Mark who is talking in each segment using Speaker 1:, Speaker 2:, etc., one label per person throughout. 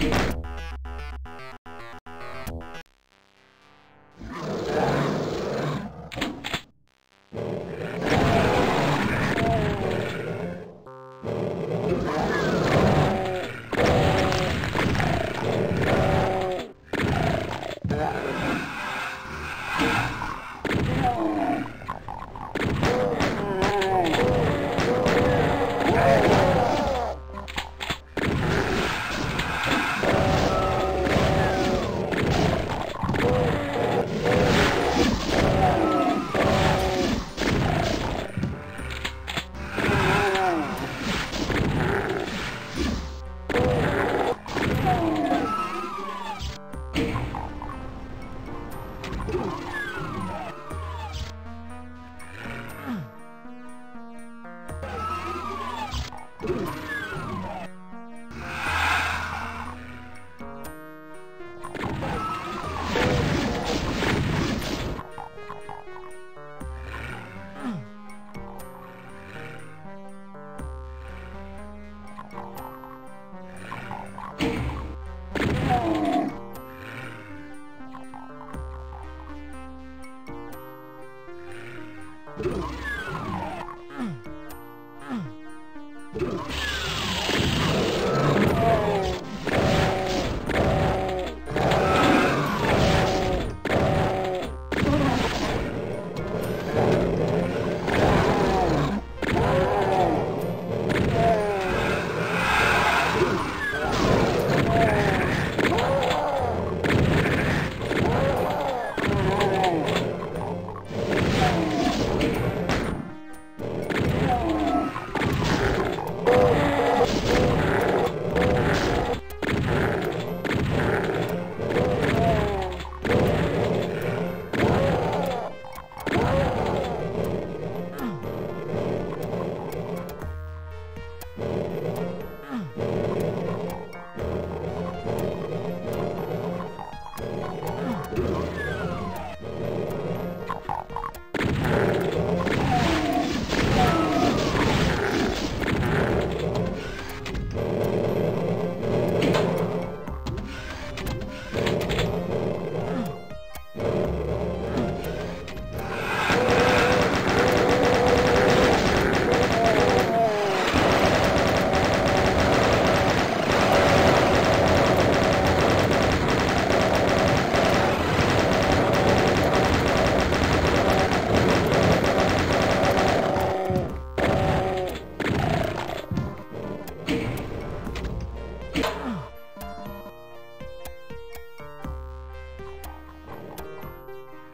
Speaker 1: Thank you. Come on.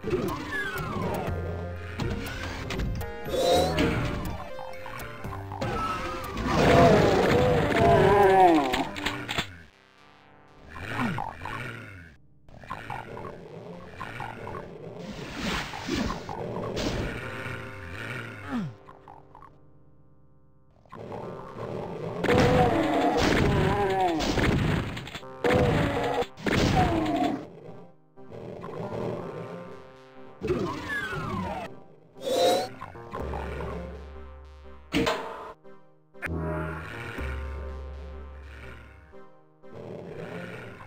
Speaker 1: Thank you.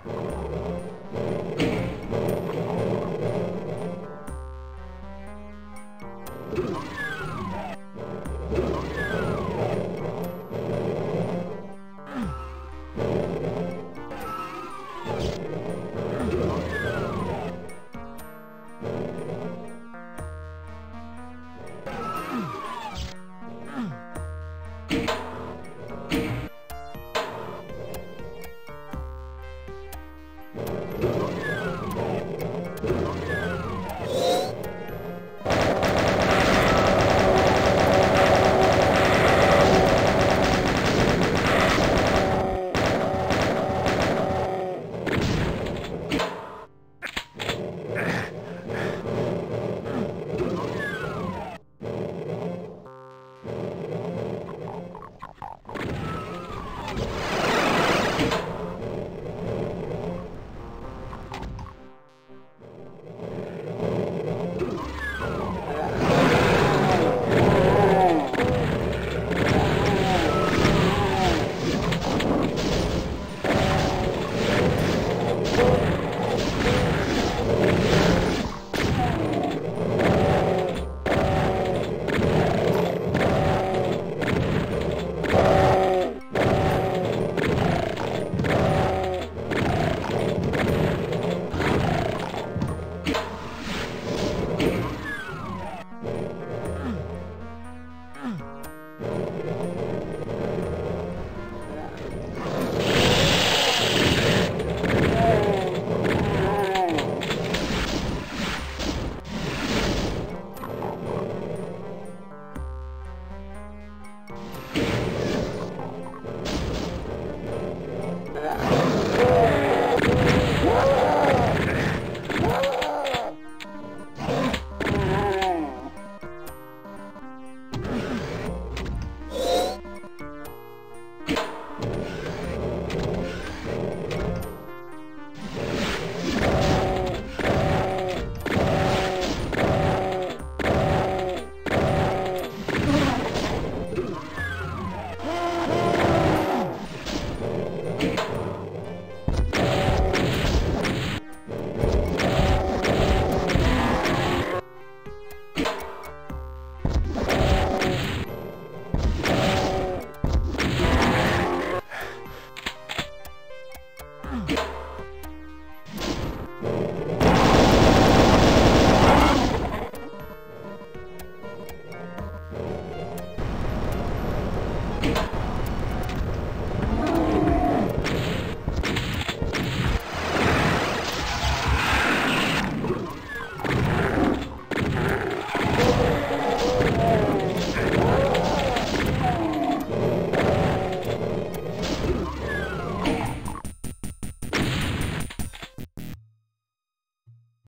Speaker 2: Oh.